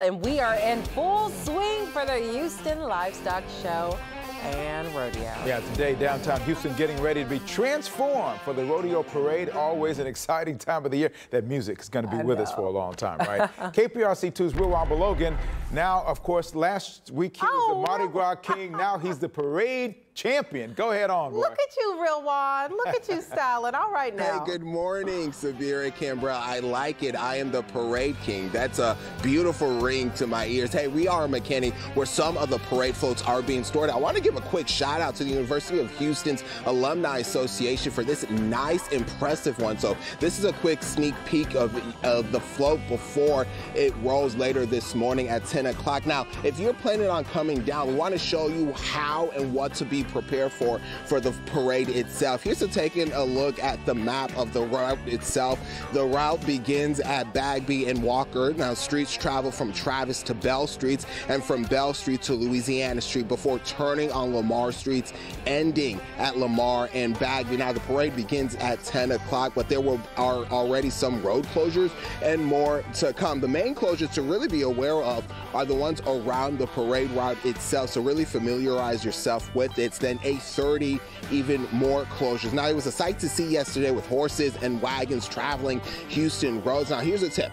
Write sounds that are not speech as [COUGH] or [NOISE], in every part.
And we are in full swing for the Houston Livestock Show and Rodeo. Yeah, today downtown Houston getting ready to be transformed for the Rodeo Parade. Always an exciting time of the year. That music is going to be I with know. us for a long time, right? [LAUGHS] KPRC2's Will Balogun. Now, of course, last week he was oh. the Mardi Gras King. Now he's the [LAUGHS] parade champion. Go ahead on, boy. Look at you, Rilwan. Look at you styling. All right now. Hey, good morning, Severa Canberra. I like it. I am the parade king. That's a beautiful ring to my ears. Hey, we are McKinney, where some of the parade floats are being stored. I want to give a quick shout out to the University of Houston's Alumni Association for this nice, impressive one. So this is a quick sneak peek of, of the float before it rolls later this morning at 10 o'clock. Now, if you're planning on coming down, we want to show you how and what to be prepare for for the parade itself. Here's a taking a look at the map of the route itself. The route begins at Bagby and Walker. Now streets travel from Travis to Bell Streets and from Bell Street to Louisiana Street before turning on Lamar Streets, ending at Lamar and Bagby. Now the parade begins at 10 o'clock, but there were, are already some road closures and more to come. The main closures to really be aware of are the ones around the parade route itself. So really familiarize yourself with it then 8.30, even more closures. Now, it was a sight to see yesterday with horses and wagons traveling Houston roads. Now, here's a tip.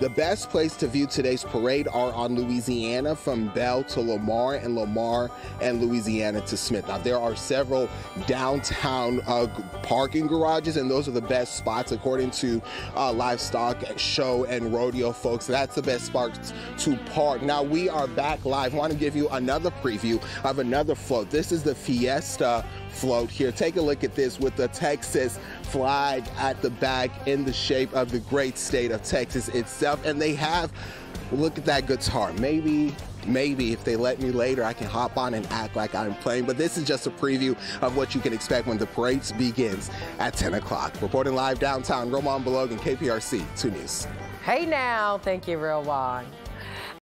The best place to view today's parade are on Louisiana from Bell to Lamar and Lamar and Louisiana to Smith. Now, there are several downtown uh, parking garages, and those are the best spots according to uh, livestock show and rodeo folks. That's the best spots to park. Now, we are back live. I want to give you another preview of another float. This is the Fiesta float here. Take a look at this with the Texas flag at the back in the shape of the great state of Texas itself. And they have, look at that guitar. Maybe maybe if they let me later, I can hop on and act like I'm playing. But this is just a preview of what you can expect when the parade begins at 10 o'clock. Reporting live downtown, Rilwan Balogun, KPRC 2 News. Hey now, thank you, Rilwan.